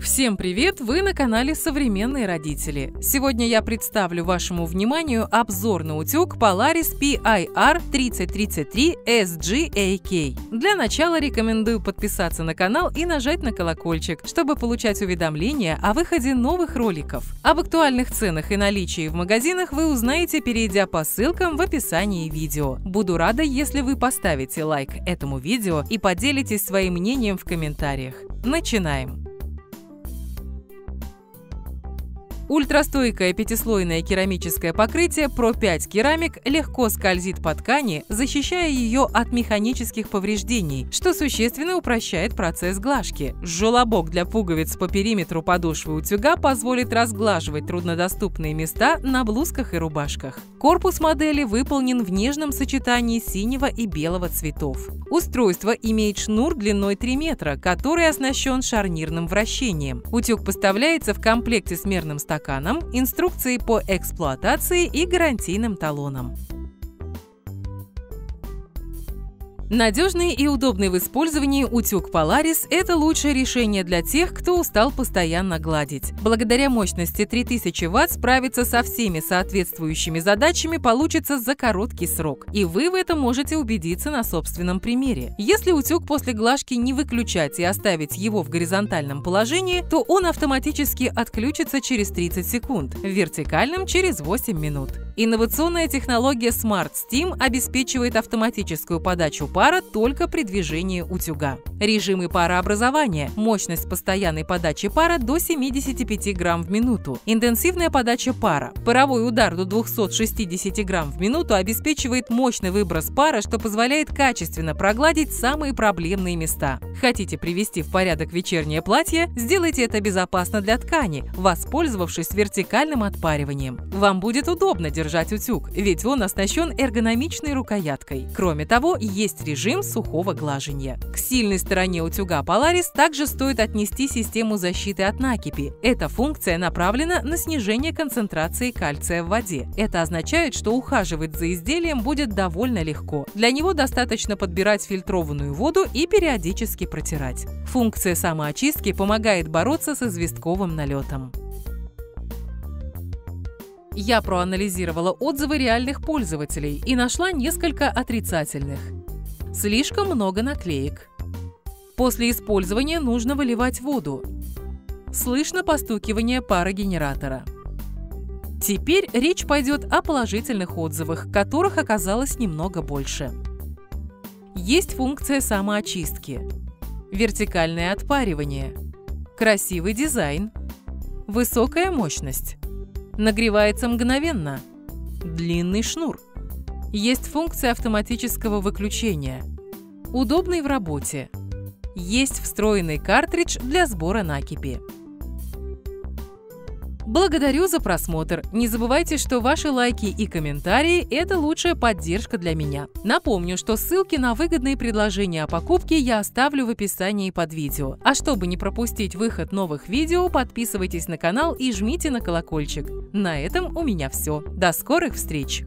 Всем привет! Вы на канале «Современные родители». Сегодня я представлю вашему вниманию обзор на утюг Polaris PIR 3033 SGAK. Для начала рекомендую подписаться на канал и нажать на колокольчик, чтобы получать уведомления о выходе новых роликов. Об актуальных ценах и наличии в магазинах вы узнаете, перейдя по ссылкам в описании видео. Буду рада, если вы поставите лайк этому видео и поделитесь своим мнением в комментариях. Начинаем! Ультрастойкое пятислойное керамическое покрытие Pro 5 Керамик легко скользит по ткани, защищая ее от механических повреждений, что существенно упрощает процесс глажки. Желобок для пуговиц по периметру подошвы утюга позволит разглаживать труднодоступные места на блузках и рубашках. Корпус модели выполнен в нежном сочетании синего и белого цветов. Устройство имеет шнур длиной 3 метра, который оснащен шарнирным вращением. Утюг поставляется в комплекте с мерным стаканом стаканом, инструкции по эксплуатации и гарантийным талоном. Надежный и удобный в использовании утюг Polaris – это лучшее решение для тех, кто устал постоянно гладить. Благодаря мощности 3000 Вт справиться со всеми соответствующими задачами получится за короткий срок. И вы в этом можете убедиться на собственном примере. Если утюг после глажки не выключать и оставить его в горизонтальном положении, то он автоматически отключится через 30 секунд, в вертикальном – через 8 минут. Инновационная технология Smart Steam обеспечивает автоматическую подачу пара только при движении утюга. Режимы парообразования. Мощность постоянной подачи пара до 75 грамм в минуту. Интенсивная подача пара. Паровой удар до 260 грамм в минуту обеспечивает мощный выброс пара, что позволяет качественно прогладить самые проблемные места. Хотите привести в порядок вечернее платье? Сделайте это безопасно для ткани, воспользовавшись вертикальным отпариванием. Вам будет удобно держать держать утюг, ведь он оснащен эргономичной рукояткой. Кроме того, есть режим сухого глажения. К сильной стороне утюга Polaris также стоит отнести систему защиты от накипи. Эта функция направлена на снижение концентрации кальция в воде. Это означает, что ухаживать за изделием будет довольно легко. Для него достаточно подбирать фильтрованную воду и периодически протирать. Функция самоочистки помогает бороться с известковым налетом. Я проанализировала отзывы реальных пользователей и нашла несколько отрицательных. Слишком много наклеек. После использования нужно выливать воду. Слышно постукивание парогенератора. Теперь речь пойдет о положительных отзывах, которых оказалось немного больше. Есть функция самоочистки. Вертикальное отпаривание. Красивый дизайн. Высокая мощность. Нагревается мгновенно. Длинный шнур. Есть функция автоматического выключения. Удобный в работе. Есть встроенный картридж для сбора накипи. Благодарю за просмотр. Не забывайте, что ваши лайки и комментарии – это лучшая поддержка для меня. Напомню, что ссылки на выгодные предложения о покупке я оставлю в описании под видео. А чтобы не пропустить выход новых видео, подписывайтесь на канал и жмите на колокольчик. На этом у меня все. До скорых встреч!